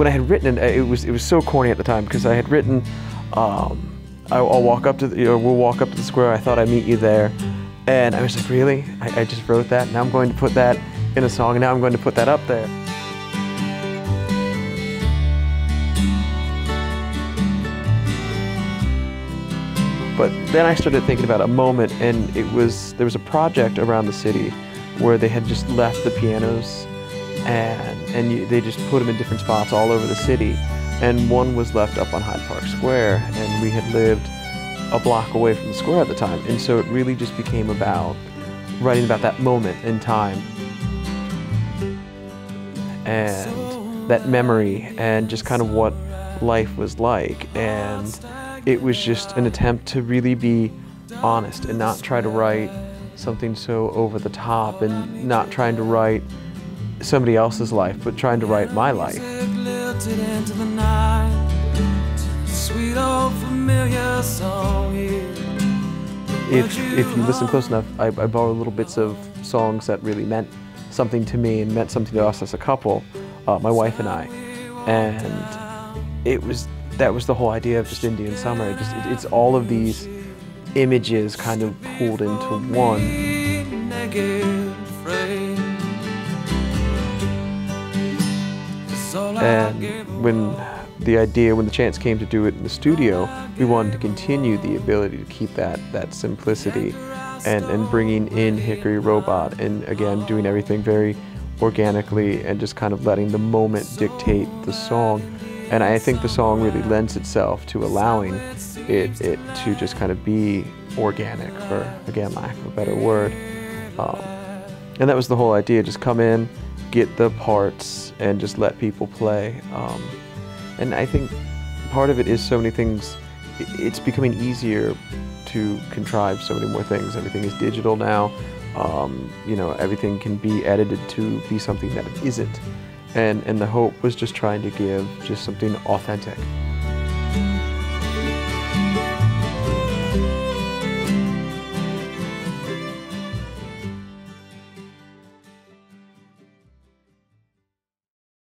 when I had written it, it was it was so corny at the time because I had written, um, I'll, I'll walk up to the, you know, we'll walk up to the square. I thought I'd meet you there, and I was like, really? I, I just wrote that. Now I'm going to put that in a song, and now I'm going to put that up there. But then I started thinking about a moment, and it was there was a project around the city where they had just left the pianos, and and you, they just put them in different spots all over the city, and one was left up on Hyde Park Square, and we had lived a block away from the square at the time, and so it really just became about writing about that moment in time. And that memory and just kind of what life was like. And it was just an attempt to really be honest and not try to write something so over the top and not trying to write somebody else's life, but trying to write my life. If, if you listen close enough, I, I borrow little bits of songs that really meant something to me and meant something to us as a couple, uh, my wife and I. And it was that was the whole idea of just Indian summer. It just, it, it's all of these images kind of pulled into one. And when the idea, when the chance came to do it in the studio, we wanted to continue the ability to keep that, that simplicity and, and bringing in Hickory Robot and again doing everything very organically and just kind of letting the moment dictate the song. And I think the song really lends itself to allowing it, it to just kind of be organic, for again, lack of a better word. Um, and that was the whole idea, just come in, get the parts and just let people play. Um, and I think part of it is so many things, it's becoming easier to contrive so many more things. Everything is digital now. Um, you know, everything can be edited to be something that it isn't. And, and the hope was just trying to give just something authentic.